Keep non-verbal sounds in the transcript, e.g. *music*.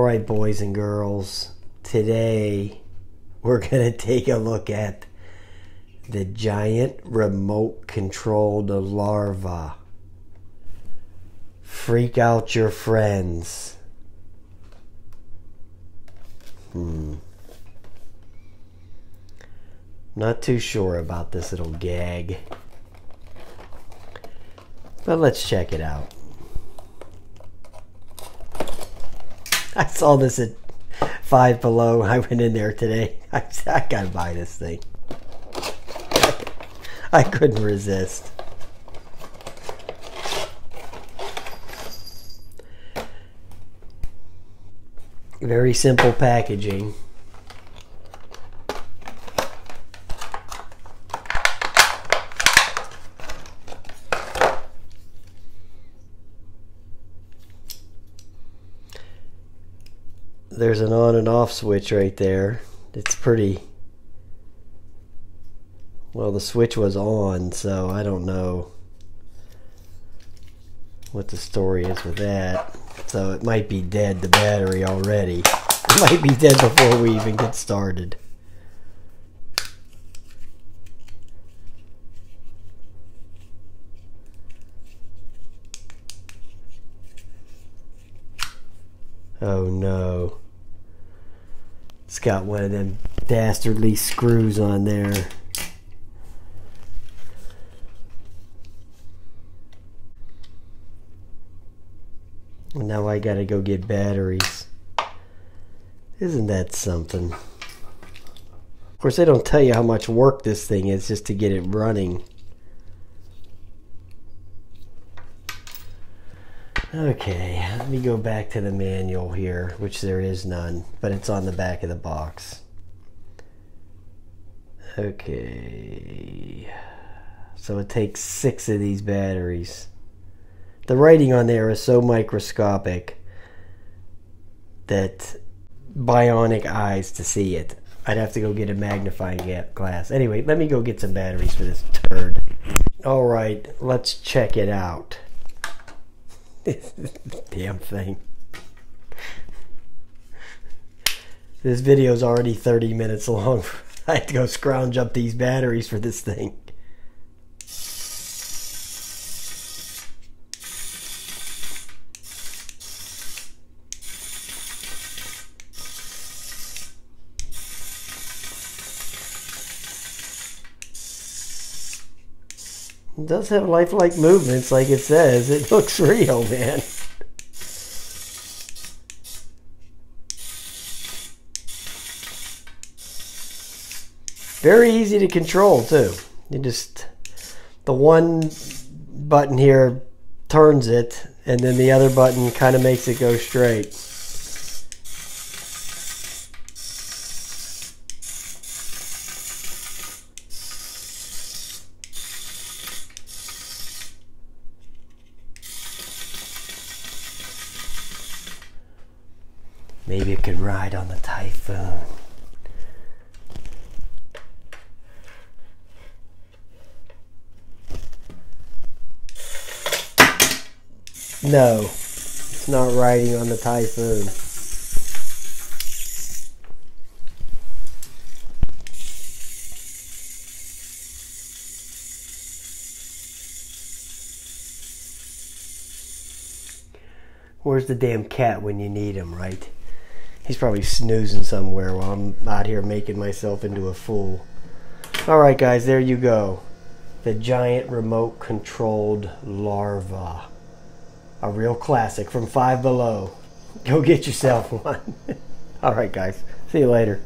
right, boys and girls. Today we're *laughs* going to take a look at the giant remote controlled larva. Freak out your friends. Hmm. Not too sure about this little gag. But let's check it out. *laughs* I saw this at Five Below. I went in there today. *laughs* I, I gotta buy this thing. *laughs* I couldn't resist. Very simple packaging. There's an on and off switch right there. It's pretty. Well, the switch was on, so I don't know what the story is with that. So it might be dead, the battery already. *laughs* It might be dead before we even get started. Oh no. Got one of them dastardly screws on there. Now I gotta go get batteries. Isn't that something? Of course, they don't tell you how much work this thing is just to get it running. Okay, let me go back to the manual here, which there is none, but it's on the back of the box. Okay, so it takes six of these batteries. The writing on there is so microscopic that bionic eyes to see it. I'd have to go get a magnifying glass. Anyway, let me go get some batteries for this turd. All right, let's check it out. *laughs* Damn thing. This video is already 30 minutes long. *laughs* I had to go scrounge up these batteries for this thing. It does have lifelike movements, like it says. It *laughs* looks real, man. Very easy to control, too. You just, the one button here turns it, and then the other button kind of makes it go straight. Maybe it could ride on the typhoon. No, it's not riding on the typhoon. Where's the damn cat when you need him, right? He's probably snoozing somewhere while I'm out here making myself into a fool. Alright guys, there you go. The giant remote controlled larva. A real classic from Five Below. Go get yourself *laughs* one. Alright guys, see you later.